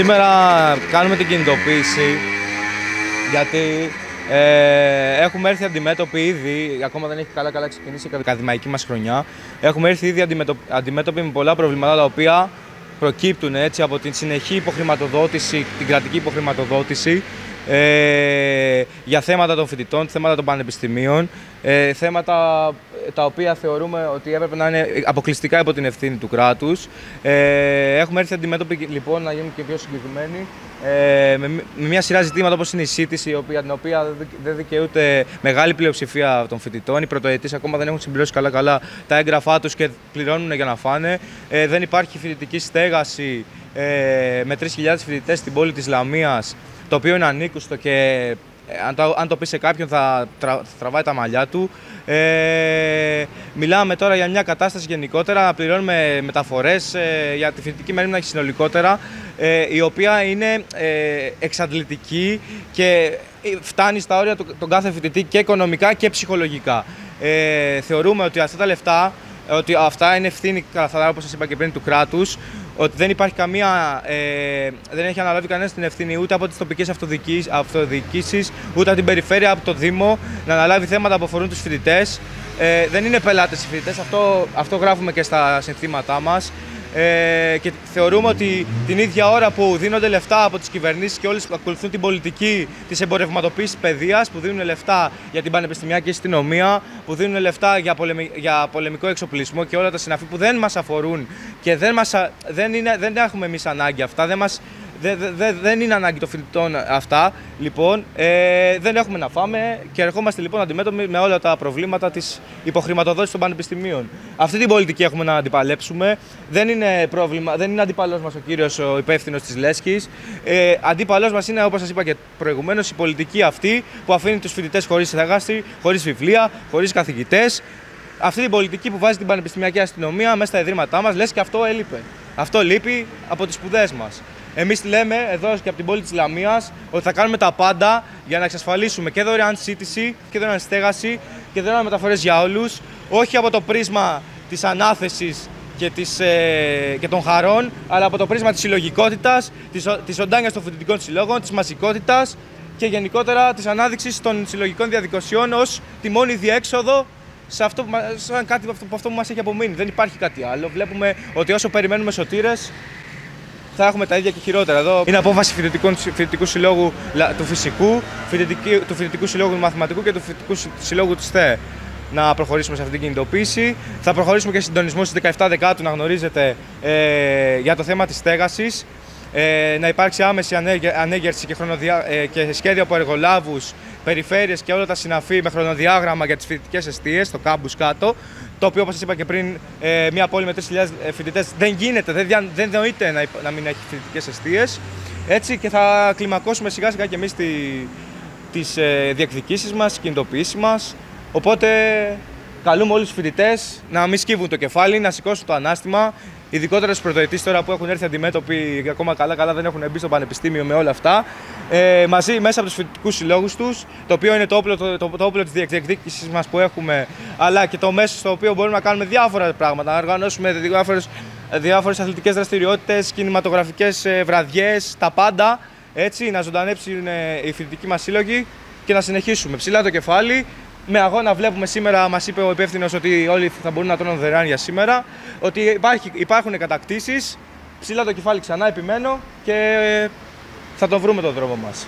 Σήμερα κάνουμε την κινητοποίηση γιατί ε, έχουμε έρθει αντιμέτωποι ήδη, ακόμα δεν έχει καλά καλά ξεκινήσει η ακαδημαϊκή μας χρονιά, έχουμε έρθει ήδη αντιμέτωποι με πολλά προβλήματα τα οποία προκύπτουν έτσι από την συνεχή υποχρηματοδότηση, την κρατική υποχρηματοδότηση ε, για θέματα των φοιτητών, θέματα των πανεπιστημίων, ε, θέματα τα οποία θεωρούμε ότι έπρεπε να είναι αποκλειστικά υπό την ευθύνη του κράτους. Ε, έχουμε έρθει αντιμέτωποι λοιπόν να γίνουν και πιο συγκεκριμένοι ε, με, με μια σειρά ζητήματα όπως είναι η σύντηση, η οποία, την οποία δεν δικαιούται μεγάλη πλειοψηφία των φοιτητών. Οι πρωτοετής ακόμα δεν έχουν συμπληρώσει καλά-καλά τα έγγραφά τους και πληρώνουν για να φάνε. Ε, δεν υπάρχει φοιτητική στέγαση ε, με 3.000 φοιτητές στην πόλη της Λαμίας το οποίο είναι ανήκουστο και ε, αν το, αν το πει σε κάποιον θα, τραβάει τα μαλλιά του. Ε, μιλάμε τώρα για μια κατάσταση γενικότερα, να πληρώνουμε μεταφορές ε, για τη φοιτητική μερίμνα συνολικότερα, ε, η οποία είναι ε, εξαντλητική και φτάνει στα όρια του, τον κάθε φοιτητή και οικονομικά και ψυχολογικά. Ε, θεωρούμε ότι αυτά τα λεφτά ότι αυτά είναι ευθύνη, καθαρά όπως σας είπα και πριν, του κράτους. Ότι δεν υπάρχει καμία. Ε, δεν έχει αναλάβει κανένας την ευθύνη ούτε από τις τοπικές αυτοδιοικήσει, ούτε από την περιφέρεια, από το Δήμο να αναλάβει θέματα που αφορούν τους φοιτητές. Ε, δεν είναι πελάτες οι φοιτητές, αυτό, αυτό γράφουμε και στα συνθήματά μας. Ε, και θεωρούμε ότι την ίδια ώρα που δίνονται λεφτά από τις κυβερνήσεις και όλες που ακολουθούν την πολιτική της εμπορευματοποίησης παιδείας, που δίνουν λεφτά για την πανεπιστημιακή αστυνομία, που δίνουν λεφτά για, για πολεμικό εξοπλισμό και όλα τα συναφή που δεν μας αφορούν και δεν, μας, δεν, είναι, δεν έχουμε εμείς ανάγκη αυτά, δεν μας Δε, δε, δεν είναι ανάγκη των φοιτητών αυτά. Λοιπόν, ε, δεν έχουμε να φάμε και ερχόμαστε λοιπόν αντιμέτωποι με όλα τα προβλήματα της υποχρηματοδότησης των πανεπιστημίων. Αυτή την πολιτική έχουμε να αντιπαλέψουμε. Δεν είναι, πρόβλημα, δεν είναι αντίπαλό μας ο κύριος ο υπεύθυνος της Λέσχη. Ε, αντίπαλό μας είναι, όπως σας είπα και προηγουμένως, η πολιτική αυτή που αφήνει τους φοιτητές χωρίς στεγάστη, χωρίς βιβλία, χωρίς καθηγητές. Αυτή την πολιτική που βάζει την πανεπιστημιακή αστυνομία μέσα στα ιδρύματά μας, λες και αυτό έλειπε. Αυτό λείπει από τις σπουδές μας. Εμείς λέμε εδώ και από την πόλη της Λαμίας ότι θα κάνουμε τα πάντα για να εξασφαλίσουμε και δωρεάν σύντηση και δωρεάν στέγαση και δωρεάν μεταφορές για όλους. Όχι από το πρίσμα της ανάθεσης και, της, ε, και των χαρών, αλλά από το πρίσμα της συλλογικότητας, της οντάνιας των φοιτητικών συλλόγων, της μαζικότητα και γενικότερα της ανάδειξης των συλλογικών διαδικασιών ως τη μόνη διέξοδο σε αυτό, σαν κάτι από αυτό που μας έχει απομείνει. Δεν υπάρχει κάτι άλλο. Βλέπουμε ότι όσο περιμένουμε σωτήρες, θα έχουμε τα ίδια και χειρότερα. Εδώ είναι απόφαση φοιτητικού συλλόγου του φυσικού, του φοιτητικού συλλόγου του μαθηματικού και του φοιτητικού συλλόγου της ΘΕ να προχωρήσουμε σε αυτή την κινητοποίηση. Θα προχωρήσουμε και συντονισμό στις 17 Δεκάτου, να γνωρίζετε, ε, για το θέμα της στέγασης. Ε, να υπάρξει άμεση ανέγερση και, χρονοδιά, ε, και σχέδια από εργολάβους, περιφέρειες και όλα τα συναφή με χρονοδιάγραμμα για τις φοιτητικές αιστείε, το κάμπους κάτω. Το οποίο, όπως σας είπα και πριν, ε, μια πόλη με 3.000 ε, φοιτητές δεν γίνεται, δεν, δεν νοείται να, να μην έχει φοιτητικές αιστείες. Έτσι και θα κλιμακώσουμε σιγά σιγά και εμείς τι τις, ε, διεκδικήσεις μας, κινητοποιήσεις μας. Οπότε καλούμε όλους τους φοιτητές να μην σκύβουν το κεφάλι, να σηκώσουν το ανάστημα ειδικότερα στους πρωτοετής τώρα που έχουν έρθει αντιμέτωποι και ακόμα καλά-καλά δεν έχουν μπει στο πανεπιστήμιο με όλα αυτά. Ε, μαζί μέσα από τους φοιτητικούς συλλόγους τους, το οποίο είναι το όπλο, το, το, το όπλο της διεκδίκησης μας που έχουμε, αλλά και το μέσο στο οποίο μπορούμε να κάνουμε διάφορα πράγματα, να οργανώσουμε διάφορες διάφορες αθλητικές δραστηριότητες, κινηματογραφικές ε, βραδιές, τα πάντα, έτσι, να ζωντανέψουν ε, οι φοιτητικοί μας σύλλογοι και να συνεχίσουμε. Ψηλά το κεφάλι, με αγώνα βλέπουμε σήμερα, μας είπε ο υπεύθυνος ότι όλοι θα μπορούν να τρώνε δωρεάν για σήμερα. Ότι υπάρχει, υπάρχουν κατακτήσεις. Ψηλά το κεφάλι ξανά επιμένω και θα το βρούμε τον δρόμο μας.